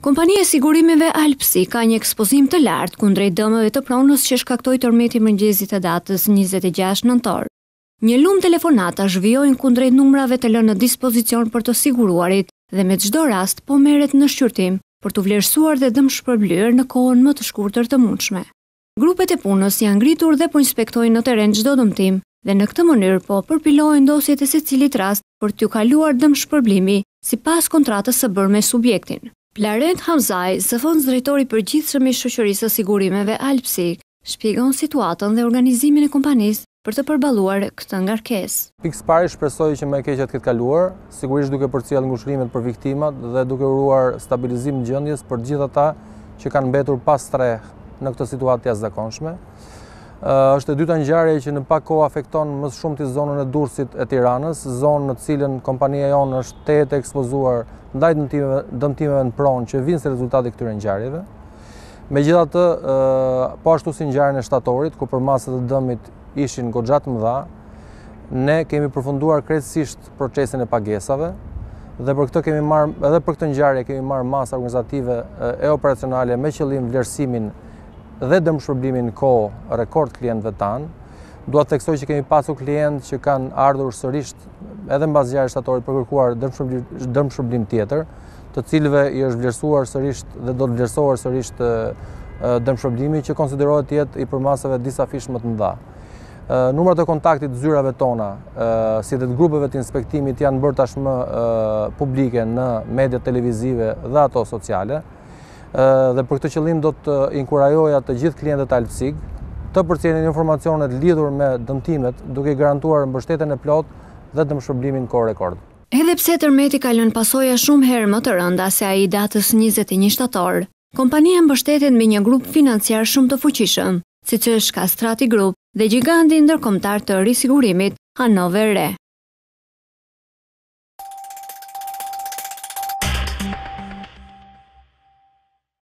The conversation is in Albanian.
Kompania e sigurimeve Albsig ka një ekspozim të lartë kundrejt dëmeve të pronës që shkaktoi tërmeti i mëngjesit të datës 26 nëntor. Një lumë telefonatash vijojnë kundrejt numrave të lënë në dispozicion për të siguruarit dhe çdo rast po merret në shqyrtim për t'u vlerësuar dhe dëmshpërblyer në kohën më të shkurtër të mundshme. Grupet e punës janë ngritur dhe po inspektojnë në terren çdo dëmtim dhe në këtë mënyrë po përpilohen dosjet e secilit rast për t'iu kaluar dëmshpërblimi sipas kontratës së bërë me subjektin. Plarent Hamzaj, zëvendësdrejtor i përgjithshëm i Shoqërisë së Sigurimeve Albsig, shpjegon situatën dhe organizimin e kompanisë për të përballuar këtë ngarkesë. Pikësëpari shpresoj që më e keqja të ketë kaluar, sigurisht duke përcjellë ngushëllimet për viktimat dhe duke uruar stabilizim të gjendjes për të gjithë ata që kanë mbetur pa strehë në këtë situatë të jashtëzakonshme. Është e dyta ngjarje që në pak kohë afekton më së shumti zonën e Durrësit e Tiranës, zonë në të cilën kompania jonë është tejet e ekspozuar ndaj dëmtimeve në pronë që vijnë si rezultat i këtyre ngjarjeve. Megjithatë, po ashtu si në ngjarjen e shtatorit, ku përmasat e dëmit ishin goxha të mëdha, ne kemi përfunduar krejtësisht procesin e pagesave dhe për këtë kemi marrë edhe për këtë ngjarje kemi marrë masa organizative e operacionale me qëllim vlerësimin dhe dëmshpërblimin në kohë rekord klientëve tanë. Dua të theksoj që kemi pasur klientë që kanë ardhur sërisht edhe mbas ngjarjes së shtatorit për të kërkuar dëmshpërblim tjetër, të cilëve i është vlerësuar sërisht dhe do të vlerësohet sërisht dëmshpërblimi që konsiderohet të jetë i përmasave disa fish më të mëdha. Numrat e kontaktit të zyrave tona, si dhe të grupeve të inspektimit janë bërë tashmë publike në mediat televizive dhe ato sociale. Dhe për këtë qëllim do të inkurajoja të gjithë klientët Albsig të përcjellin informacionet lidhur me dëmtimet, duke garantuar mbështetjen e plotë dhe dëmshpërblimin në kohë rekord. Edhe pse tërmeti ka lënë pasoja shumë herë më të rënda se ai i datës njëzet e një shtator, kompania mbështetet mbi një grup financiar shumë të fuqishëm, siç është Kastrati Group dhe gjiganti ndërkombëtar të risigurimit, Hannover Re.